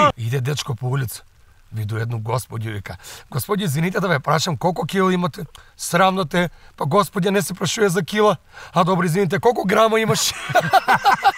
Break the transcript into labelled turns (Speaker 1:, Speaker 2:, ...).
Speaker 1: Ето.
Speaker 2: Иде дечко по улица. Виду едно господи вика. Господи, извините да ве прашам колку кила имате? Срамно те. Па господи, не се прашува за кила. А добро, извините, колку грама имаш?